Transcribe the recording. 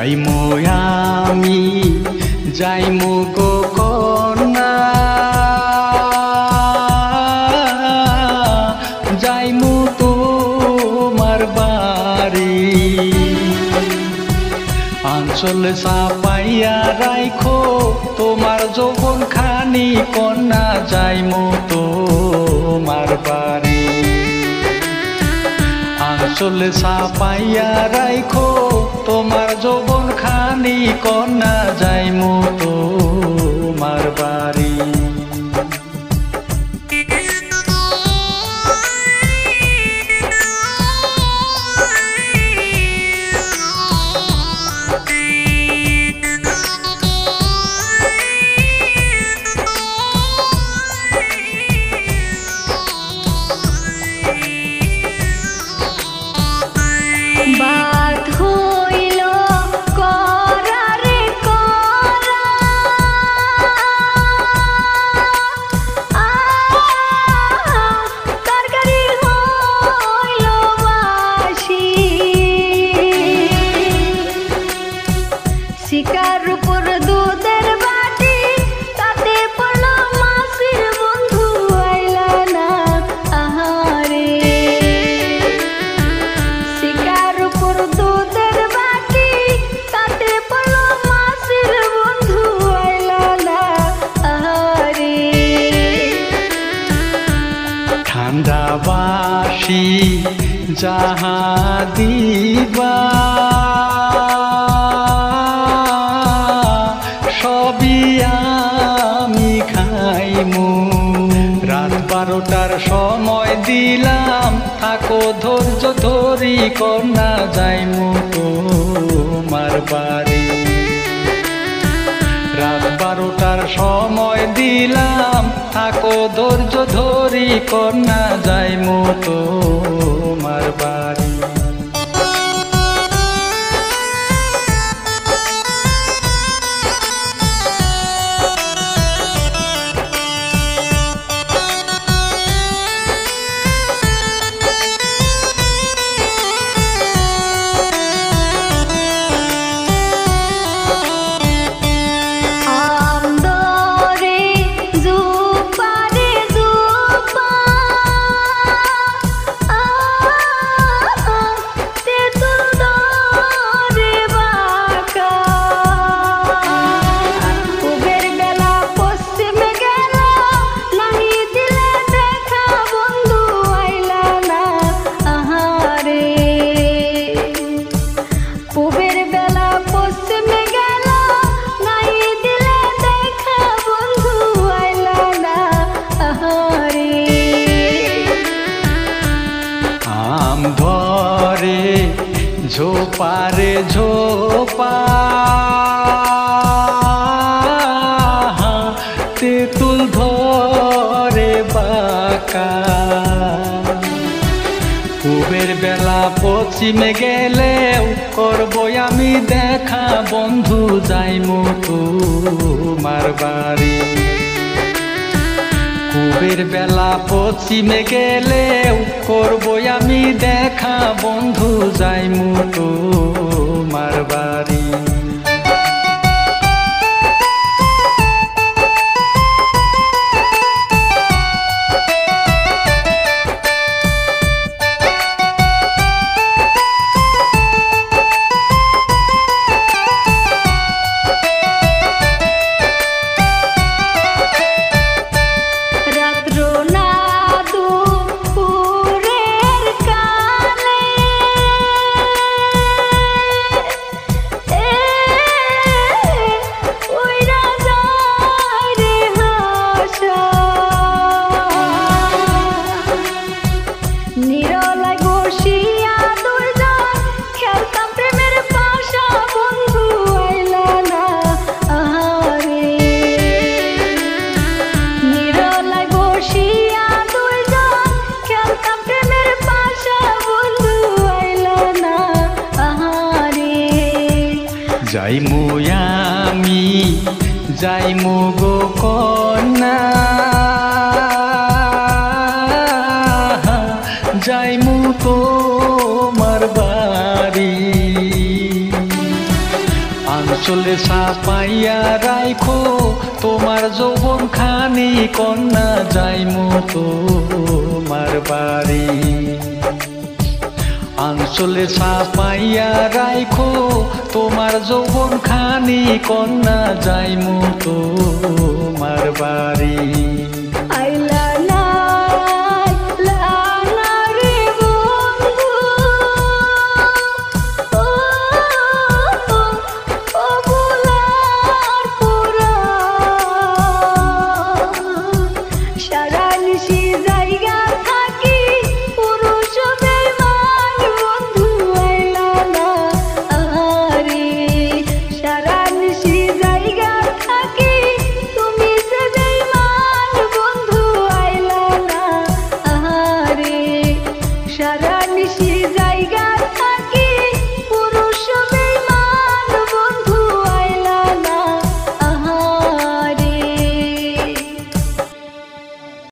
যাইমো আমি যাইমো গো কন্যা। আঞ্চল সাপাইয়া রাইখো তোমার যৌবন খানি কন্যা যাইমো তোমার বাড়ি। আঞ্চল সাপাইয়া রাইখো যৌবন খানি কন্যা যাইমু তোমার বাড়ি। বাসি, যাহা দিবা। সবই আমি খাইমু। রাত বারোটার সময় দিলাম, থাকো ধৈর্য ধরি, কন্যা যাইমু তোমার বাড়ি। রাত বারোটার সময় দিলাম থাকো ধৈর্য ধরি কন্যা যাই মতো তোমার বাড়ি। ঝোপারে ঝোপা। তেঁতুল ধরে বাঁকা। পূবের বেলা পশ্চিমে গেলেও করব আমি দেখা। বন্ধু যাইমু তোমার বাড়ি। কুবের বেলা পশ্চিমে গেলেও করব আমি দেখা। বন্ধু যাই মোটো বাড়ি যাইমু আমি, যাইমু গো কন্যা। যাইমু তোমার বাড়ি। আঞ্চলে সাপাইয়া রাইখো তোমার যৌবন খানি কন্যা, যাইমু তোমার বাড়ি। আনসলে সাপাইয়া রাইখো তোমার যৌবন খানি কন্যা যাইমু তোমার বাড়ি।